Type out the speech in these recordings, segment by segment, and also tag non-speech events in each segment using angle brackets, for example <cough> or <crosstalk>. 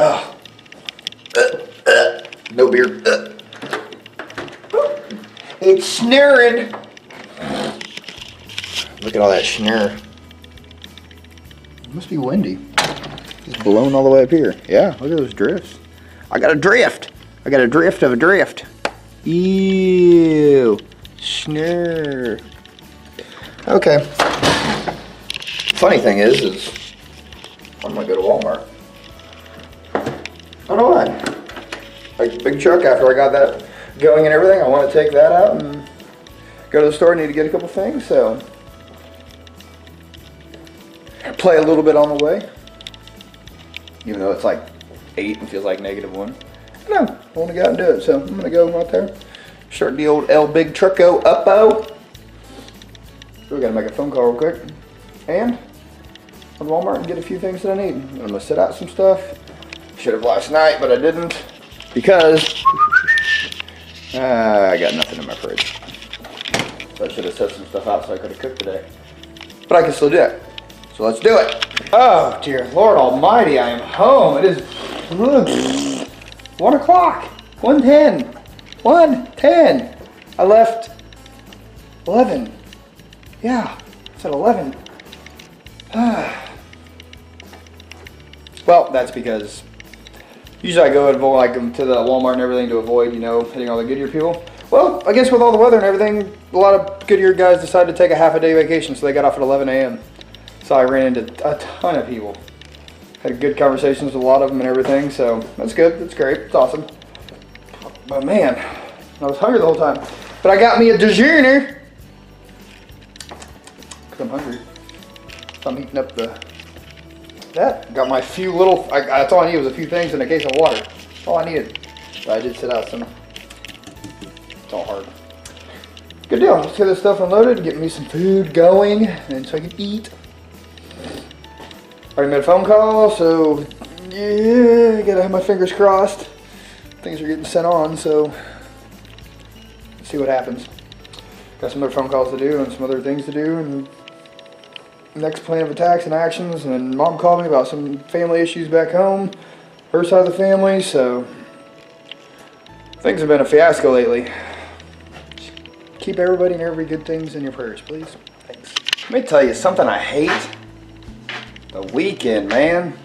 Oh. Uh, uh, no beer. Uh. It's snaring. Look at all that snare. It must be windy. It's blowing all the way up here. Yeah, look at those drifts. I got a drift. I got a drift of a drift. Ew. Snare. Okay. Funny thing is, is I'm gonna go to Walmart. Know why. Like big truck after I got that going and everything, I want to take that out and go to the store. I need to get a couple things, so play a little bit on the way. Even though it's like eight and feels like negative one. No, I want to go out and do it, so I'm gonna go right there. Start the old L Big Trucko uppo. We gotta make a phone call real quick. And on Walmart and get a few things that I need. I'm gonna set out some stuff. Should have last night, but I didn't because uh, I got nothing in my fridge. So I should have set some stuff out so I could have cooked today. But I can still do it. So let's do it. Oh dear Lord Almighty, I am home. It is one o'clock. One ten. One ten. I left eleven. Yeah, it's at eleven. <sighs> well, that's because usually I go like um, to the Walmart and everything to avoid, you know, hitting all the Goodyear people. Well, I guess with all the weather and everything, a lot of Goodyear guys decided to take a half a day vacation, so they got off at 11 a.m. So I ran into a ton of people. Had good conversations with a lot of them and everything, so that's good. That's great. It's awesome. But man, I was hungry the whole time. But I got me a DeJearner. Cause I'm hungry. I'm heating up the that. Got my few little. I, that's all I needed was a few things and a case of water. That's all I needed. But I did set out some. It's all hard. Good deal. Let's get this stuff unloaded. Get me some food going, and so I can eat. Already made a phone call, so yeah, I gotta have my fingers crossed. Things are getting sent on, so see what happens. Got some other phone calls to do and some other things to do, and next plan of attacks and actions. And mom called me about some family issues back home, her side of the family. So things have been a fiasco lately. Just keep everybody and every good things in your prayers, please. Thanks. Let me tell you something I hate. The weekend, man.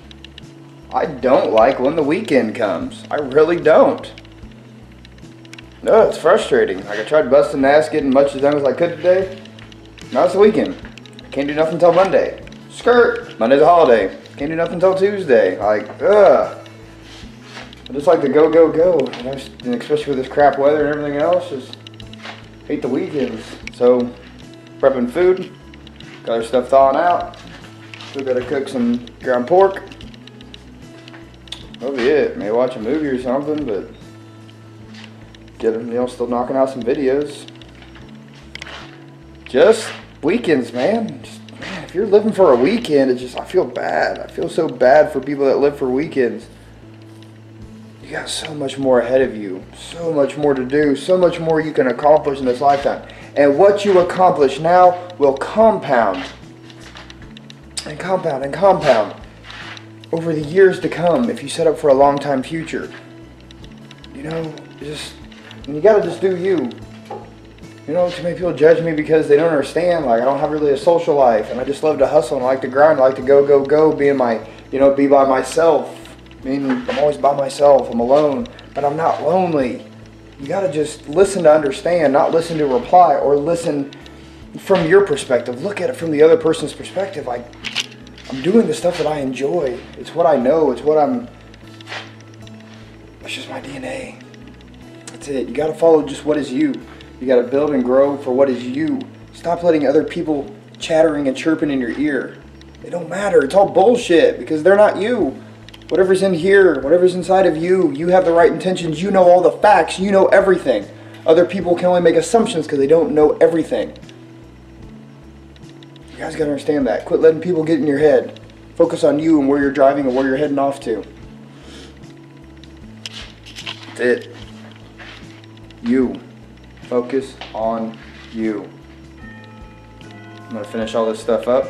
I don't like when the weekend comes. I really don't. No, it's frustrating. Like I tried busting ass getting much as done as I could today. Now it's the weekend. Can't do nothing until Monday. Skirt. Monday's a holiday. Can't do nothing until Tuesday. Like, ugh. I just like to go, go, go. And, especially with this crap weather and everything else, just hate the weekends. So, prepping food. Got our stuff thawing out. Still gotta cook some ground pork. That'll be it. Maybe watch a movie or something, but get them, you know, still knocking out some videos. Just weekends, man. Just, man. If you're living for a weekend, it's just, I feel bad. I feel so bad for people that live for weekends. You got so much more ahead of you, so much more to do, so much more you can accomplish in this lifetime. And what you accomplish now will compound and compound and compound over the years to come if you set up for a long time future. You know, just you gotta just do you. You know, too many people judge me because they don't understand. Like I don't have really a social life, and I just love to hustle and I like to grind. I like to go, go, go. Be in my, you know, be by myself. I mean, I'm always by myself. I'm alone, but I'm not lonely. You gotta just listen to understand, not listen to reply or listen from your perspective. Look at it from the other person's perspective. Like I'm doing the stuff that I enjoy. It's what I know. It's what I'm. It's just my DNA. That's it. You gotta follow just what is you. You gotta build and grow for what is you. Stop letting other people chattering and chirping in your ear. It don't matter. It's all bullshit because they're not you. Whatever's in here, whatever's inside of you, you have the right intentions. You know all the facts. You know everything. Other people can only make assumptions because they don't know everything. You guys gotta understand that. Quit letting people get in your head. Focus on you and where you're driving and where you're heading off to. That's it. You. Focus on you. I'm gonna finish all this stuff up.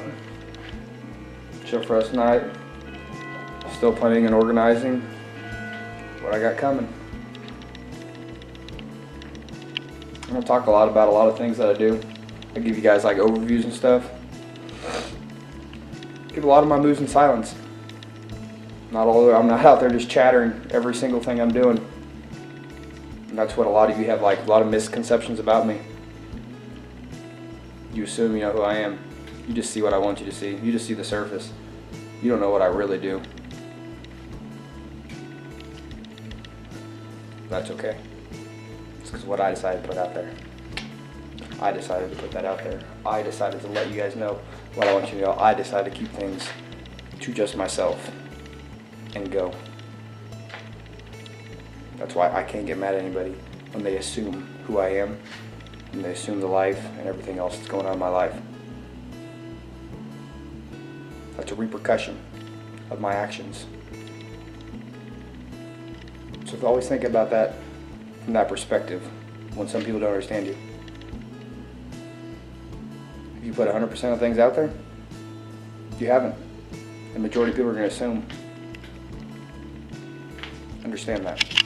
Chill for us tonight. still planning and organizing what I got coming. I'm gonna talk a lot about a lot of things that I do. I give you guys like overviews and stuff. Give a lot of my moves in silence. Not all. I'm not out there just chattering every single thing I'm doing. And that's what a lot of you have like a lot of misconceptions about me. You assume you know who I am. You just see what I want you to see. You just see the surface. You don't know what I really do. That's okay. It's because what I decided to put out there. I decided to put that out there. I decided to let you guys know what I want you to know. I decided to keep things to just myself and go. That's why I can't get mad at anybody when they assume who I am and they assume the life and everything else that's going on in my life. That's a repercussion of my actions. So always think about that from that perspective when some people don't understand you. If you put 100% of things out there, you haven't. The majority of people are going to assume. Understand that.